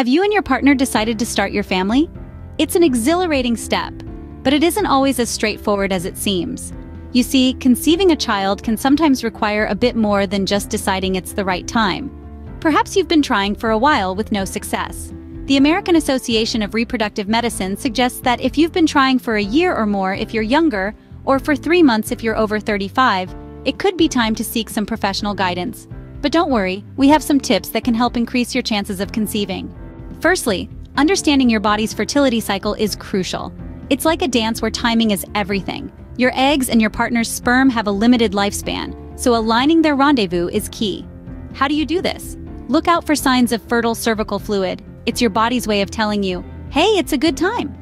Have you and your partner decided to start your family? It's an exhilarating step, but it isn't always as straightforward as it seems. You see, conceiving a child can sometimes require a bit more than just deciding it's the right time. Perhaps you've been trying for a while with no success. The American Association of Reproductive Medicine suggests that if you've been trying for a year or more if you're younger, or for three months if you're over 35, it could be time to seek some professional guidance. But don't worry, we have some tips that can help increase your chances of conceiving. Firstly, understanding your body's fertility cycle is crucial. It's like a dance where timing is everything. Your eggs and your partner's sperm have a limited lifespan, so aligning their rendezvous is key. How do you do this? Look out for signs of fertile cervical fluid. It's your body's way of telling you, hey, it's a good time.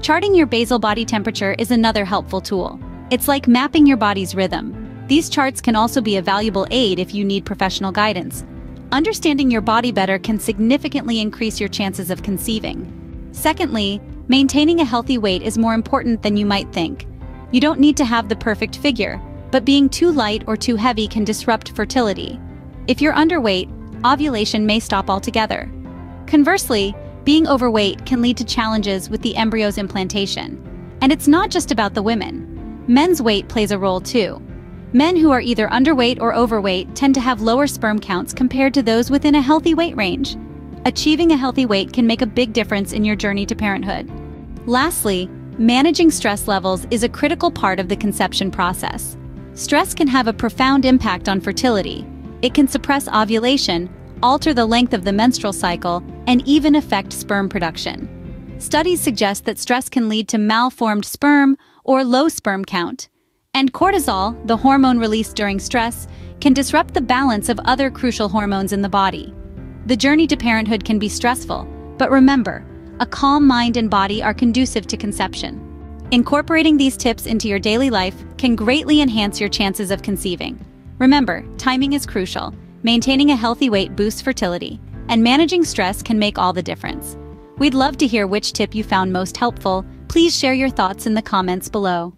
Charting your basal body temperature is another helpful tool. It's like mapping your body's rhythm. These charts can also be a valuable aid if you need professional guidance. Understanding your body better can significantly increase your chances of conceiving. Secondly, maintaining a healthy weight is more important than you might think. You don't need to have the perfect figure, but being too light or too heavy can disrupt fertility. If you're underweight, ovulation may stop altogether. Conversely, being overweight can lead to challenges with the embryo's implantation. And it's not just about the women. Men's weight plays a role too. Men who are either underweight or overweight tend to have lower sperm counts compared to those within a healthy weight range. Achieving a healthy weight can make a big difference in your journey to parenthood. Lastly, managing stress levels is a critical part of the conception process. Stress can have a profound impact on fertility. It can suppress ovulation, alter the length of the menstrual cycle, and even affect sperm production. Studies suggest that stress can lead to malformed sperm or low sperm count, and cortisol, the hormone released during stress, can disrupt the balance of other crucial hormones in the body. The journey to parenthood can be stressful, but remember, a calm mind and body are conducive to conception. Incorporating these tips into your daily life can greatly enhance your chances of conceiving. Remember, timing is crucial. Maintaining a healthy weight boosts fertility, and managing stress can make all the difference. We'd love to hear which tip you found most helpful. Please share your thoughts in the comments below.